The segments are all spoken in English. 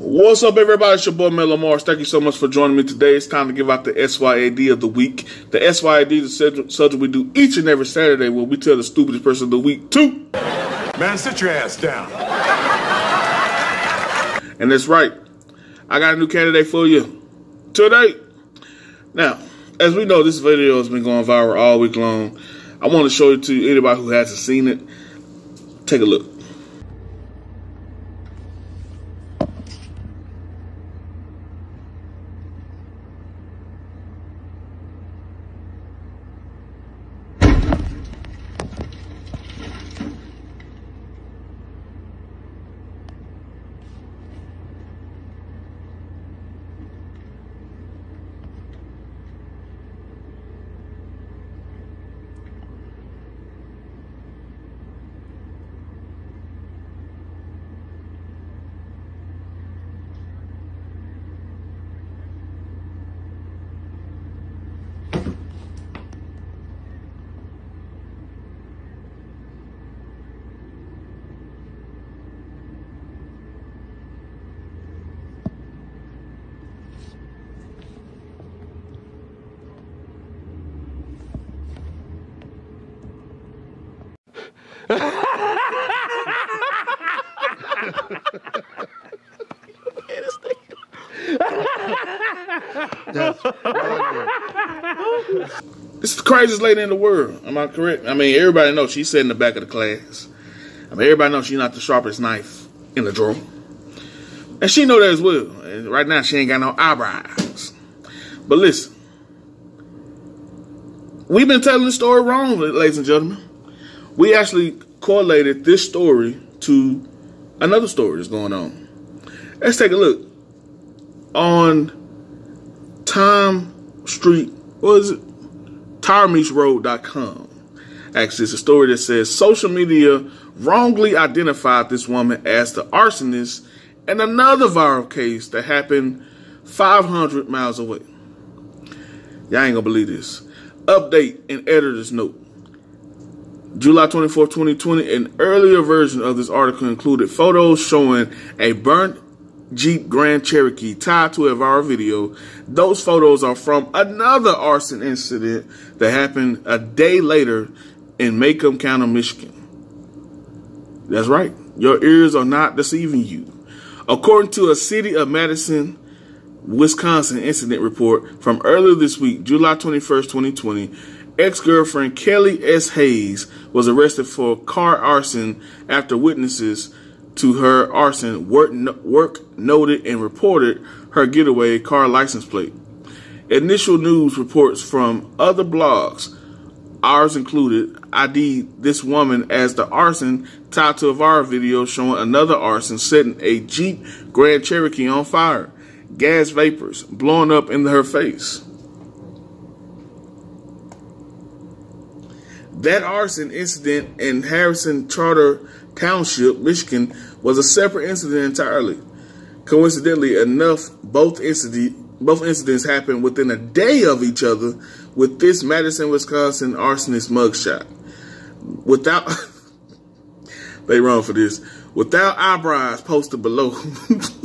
What's up, everybody? It's your boy Melo Mars. Thank you so much for joining me today. It's time to give out the SYAD of the week. The SYAD is the subject we do each and every Saturday where we tell the stupidest person of the week to. Man, sit your ass down. And that's right. I got a new candidate for you today. Now, as we know, this video has been going viral all week long. I want to show it to anybody who hasn't seen it. Take a look. This is the craziest lady in the world. Am I correct? I mean, everybody knows she's sitting in the back of the class. I mean, everybody knows she's not the sharpest knife in the drawer. And she know that as well. And right now, she ain't got no eyebrows. But listen, we've been telling the story wrong, ladies and gentlemen. We actually correlated this story to another story that's going on. Let's take a look. On Tom Street, what is it? TireMeetsRoad.com. Actually, it's a story that says social media wrongly identified this woman as the arsonist in another viral case that happened 500 miles away. Y'all ain't gonna believe this. Update and editor's note. July 24, 2020, an earlier version of this article included photos showing a burnt Jeep Grand Cherokee tied to a viral video. Those photos are from another arson incident that happened a day later in Macomb County, Michigan. That's right. Your ears are not deceiving you. According to a City of Madison, Wisconsin incident report from earlier this week, July 21st, 2020, ex-girlfriend Kelly S. Hayes was arrested for car arson after witnesses to her arson work, work noted and reported her getaway car license plate. Initial news reports from other blogs, ours included, ID this woman as the arson tied to a viral video showing another arson setting a Jeep Grand Cherokee on fire, gas vapors blowing up into her face. That arson incident in Harrison Charter Township, Michigan, was a separate incident entirely. Coincidentally enough, both incident both incidents happened within a day of each other with this Madison, Wisconsin arsonist mugshot. Without they run for this. Without eyebrows posted below.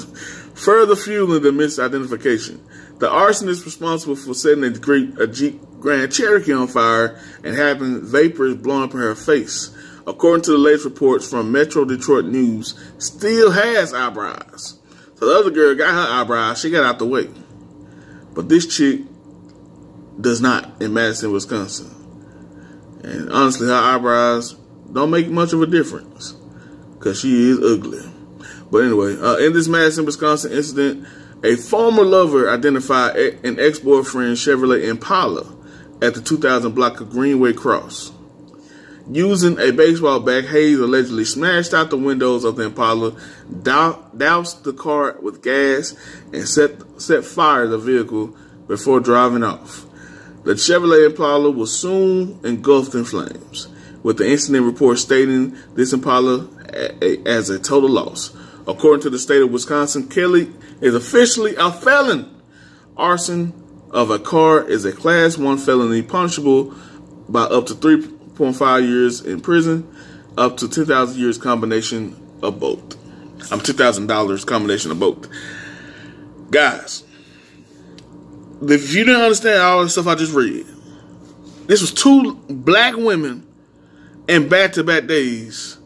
Further fueling the misidentification. The arsonist responsible for setting a, Jeep Grand Cherokee on fire and having vapors blowing up in her face according to the latest reports from Metro Detroit News, still has eyebrows. So the other girl got her eyebrows, she got out the way. But this chick does not in Madison, Wisconsin. And honestly, her eyebrows don't make much of a difference because she is ugly. But anyway, uh, in this Madison, Wisconsin incident, a former lover identified an ex-boyfriend Chevrolet Impala at the 2000 block of Greenway Cross. Using a baseball bat, Hayes allegedly smashed out the windows of the Impala, doused the car with gas, and set, set fire to the vehicle before driving off. The Chevrolet Impala was soon engulfed in flames, with the incident report stating this Impala as a total loss. According to the state of Wisconsin, Kelly is officially a felon. Arson of a car is a class one felony punishable by up to 3.5 years in prison, up to 10,000 years combination of both. I'm two thousand dollars combination of both. Guys, if you didn't understand all the stuff I just read, this was two black women in back-to-back days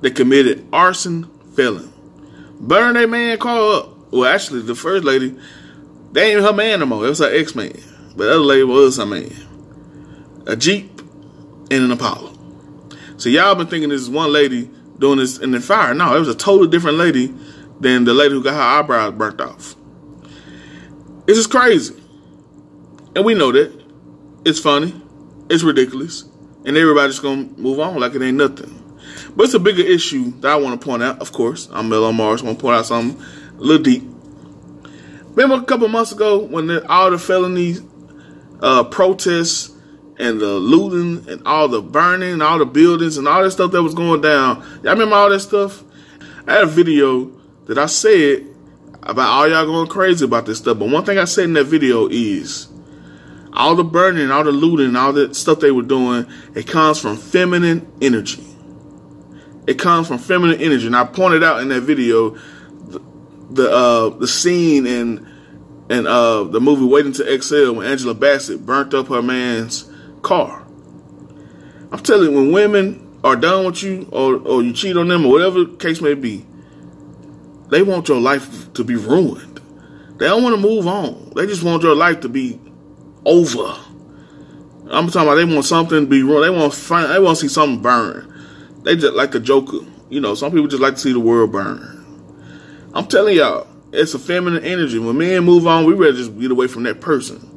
that committed arson felon. Burn a man car up. Well, actually, the first lady, they ain't her man no more. It was her ex-man. But the other lady was her man. A Jeep and an Apollo. So y'all been thinking this is one lady doing this in the fire. No, it was a totally different lady than the lady who got her eyebrows burnt off. This is crazy. And we know that. It's funny. It's ridiculous. And everybody's gonna move on like it ain't nothing. But it's a bigger issue that I want to point out, of course. I'm Mel Mars, I want to point out something a little deep. Remember a couple months ago when the, all the felony uh, protests and the looting and all the burning and all the buildings and all that stuff that was going down. Y'all remember all that stuff? I had a video that I said about all y'all going crazy about this stuff. But one thing I said in that video is all the burning, all the looting, all the stuff they were doing, it comes from feminine energy. It comes from feminine energy. And I pointed out in that video the the, uh, the scene in in uh, the movie Waiting to Exhale when Angela Bassett burnt up her man's car. I'm telling you, when women are done with you or, or you cheat on them or whatever the case may be, they want your life to be ruined. They don't want to move on. They just want your life to be over. I'm talking about they want something to be ruined. They want find, they want to see something burn. They just like a Joker. You know, some people just like to see the world burn. I'm telling y'all, it's a feminine energy. When men move on, we rather just get away from that person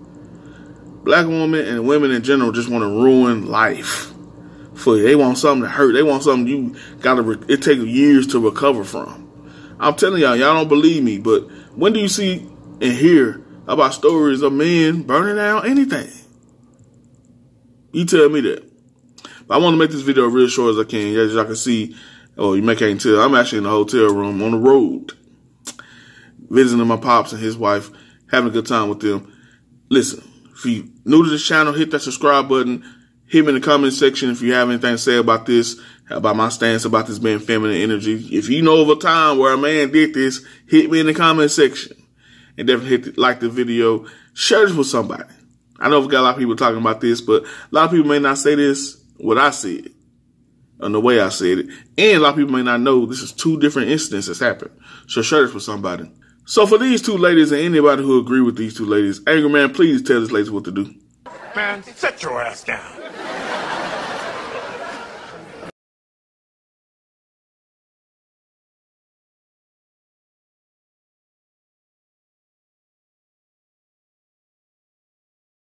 black women and women in general just want to ruin life for you. They want something to hurt. They want something you gotta. Re- it takes years to recover from. I'm telling y'all, y'all don't believe me, but when do you see and hear about stories of men burning down anything? You tell me that. But I want to make this video real short as I can. As y'all can see, oh, you may can't tell. I'm actually in a hotel room on the road, visiting my pops and his wife, having a good time with them. Listen, if you new to this channel, hit that subscribe button. Hit me in the comment section if you have anything to say about this, about my stance about this being feminine energy. If you know of a time where a man did this, hit me in the comment section. And definitely hit the, like the video. Share this with somebody. I know we got a lot of people talking about this, but a lot of people may not say this what I said and the way I said it. And a lot of people may not know this is two different incidents that's happened. So share this with somebody. So for these two ladies and anybody who agree with these two ladies, Angry Man, please tell these ladies what to do. Man, sit your ass down.